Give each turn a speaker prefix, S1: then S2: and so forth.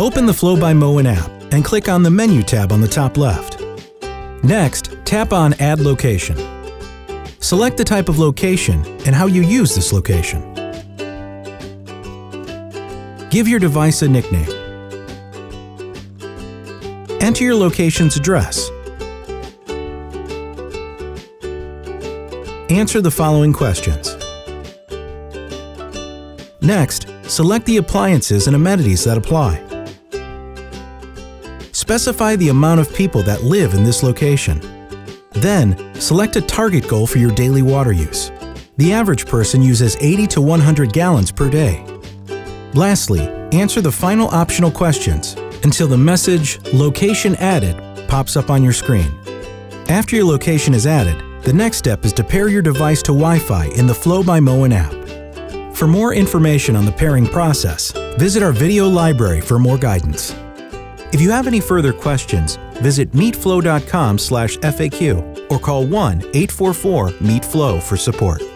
S1: Open the Flo by Moen app and click on the Menu tab on the top left. Next, tap on Add Location. Select the type of location and how you use this location. Give your device a nickname. Enter your location's address. Answer the following questions. Next, select the appliances and amenities that apply. Specify the amount of people that live in this location. Then, select a target goal for your daily water use. The average person uses 80 to 100 gallons per day. Lastly, answer the final optional questions until the message Location Added pops up on your screen. After your location is added, the next step is to pair your device to Wi-Fi in the Flo by Moen app. For more information on the pairing process, visit our video library for more guidance. If you have any further questions, visit meetflo.com/faq or call 1-844-MEET-FLO for support.